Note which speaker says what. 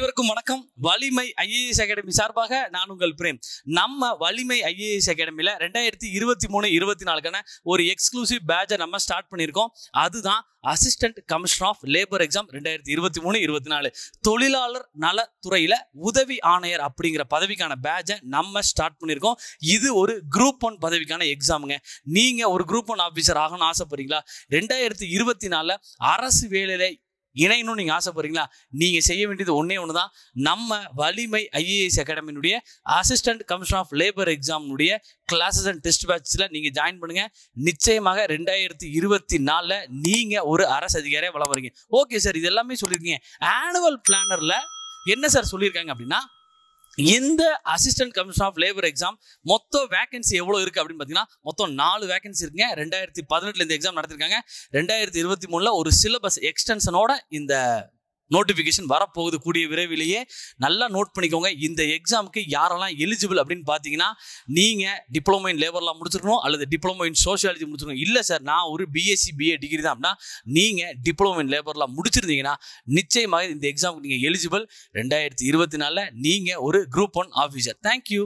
Speaker 1: வணக்கம். வலிமை IAS academy சார்பாக நான் உங்கள் பிரேம். நம்ம வலிமை ஐஏஎஸ் அகாடமியில் ரெண்டாயிரத்தி இருபத்தி மூணு இருபத்தி நாலுக்கான ஒரு எக்ஸ்க்ளூசிவ் பேட்சை நம்ம ஸ்டார்ட் பண்ணியிருக்கோம். அதுதான் assistant commissioner of labour exam ரெண்டாயிரத்தி இருபத்தி மூணு இருபத்தி நாலு. தொழிலாளர் நலத்துறையில் உதவி ஆணையர் அப்படிங்கிற பதவிக்கான பேட்சை நம்ம ஸ்டார்ட் பண்ணியிருக்கோம். இது ஒரு குரூப் ஒன் பதவிக்கான எக்ஸாமுங்க நீங்கள் ஒரு குரூப் ஒன் ஆஃபீஸர் ஆகணும்னு ஆசைப்படுறீங்களா? ரெண்டாயிரத்தி இருபத்தி நாலில் அரசு வேலையில் இணையணும்னு நீங்கள் ஆசைப்படுறீங்களா? நீங்கள் செய்ய வேண்டியது ஒன்றே ஒன்று தான் நம்ம வலிமை ஐஏஎஸ் அகாடமியினுடைய அசிஸ்டன்ட் கமிஷன் ஆஃப் லேபர் எக்ஸாமினுடைய கிளாஸஸ் அண்ட் டெஸ்ட் பேட்சில் நீங்கள் ஜாயின் பண்ணுங்கள் நிச்சயமாக ரெண்டாயிரத்தி இருபத்தி நாலில் நீங்கள் ஒரு அரசு அதிகாரியாக வள வரீங்க ஓகே சார் இது எல்லாமே சொல்லியிருக்கீங்க. ஆனுவல் பிளானரில் என்ன சார் சொல்லியிருக்காங்க அப்படின்னா இந்த assistant commission of labour exam மொத்தம் வேகன்சி எவ்வளோ இருக்குது அப்படின்னு பார்த்தீங்கன்னா மொத்தம் நாலு வேகன்சி இருக்குங்க. ரெண்டாயிரத்தி பதினெட்டில் இந்த எக்ஸாம் நடத்திருக்காங்க. ரெண்டாயிரத்தி இருபத்தி மூணில் ஒரு சிலபஸ் எக்ஸ்டென்ஷனோட இந்த நோட்டிஃபிகேஷன் வரப்போகுது. கூடிய விரைவிலேயே நல்லா நோட் பண்ணிக்கோங்க. இந்த எக்ஸாமுக்கு யாரெல்லாம் எலிஜிபிள் அப்படின்னு பார்த்தீங்கன்னா நீங்கள் டிப்ளமோ இன் லேபர்லாம் முடிச்சிருக்கணும் அல்லது டிப்ளமோ இன் சோஷியாலஜி முடிச்சிருக்கணும். இல்லை சார் நான் ஒரு பிஎஸ்சி பிஏ டிகிரி தான் அப்படின்னா நீங்கள் டிப்ளமோ இன் லேபர்லாம் முடிச்சிருந்தீங்கன்னா நிச்சயமாக இந்த எக்ஸாமுக்கு நீங்கள் எலிஜிபிள் ரெண்டாயிரத்தி இருபத்தி நாலில் நீங்கள் ஒரு குரூப் ஒன் ஆஃபீஸர் தேங்க்யூ